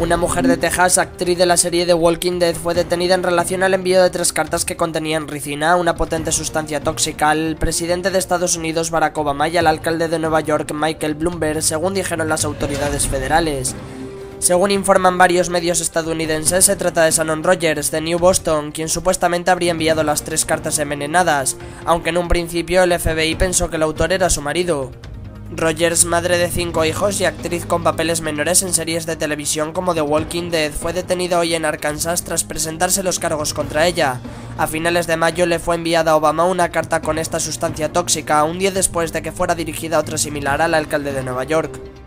Una mujer de Texas, actriz de la serie The Walking Dead, fue detenida en relación al envío de tres cartas que contenían ricina, una potente sustancia tóxica, al presidente de Estados Unidos Barack Obama y al alcalde de Nueva York Michael Bloomberg, según dijeron las autoridades federales. Según informan varios medios estadounidenses, se trata de Shannon Rogers, de New Boston, quien supuestamente habría enviado las tres cartas envenenadas, aunque en un principio el FBI pensó que el autor era su marido. Rogers, madre de cinco hijos y actriz con papeles menores en series de televisión como The Walking Dead, fue detenida hoy en Arkansas tras presentarse los cargos contra ella. A finales de mayo le fue enviada a Obama una carta con esta sustancia tóxica, un día después de que fuera dirigida otra similar al alcalde de Nueva York.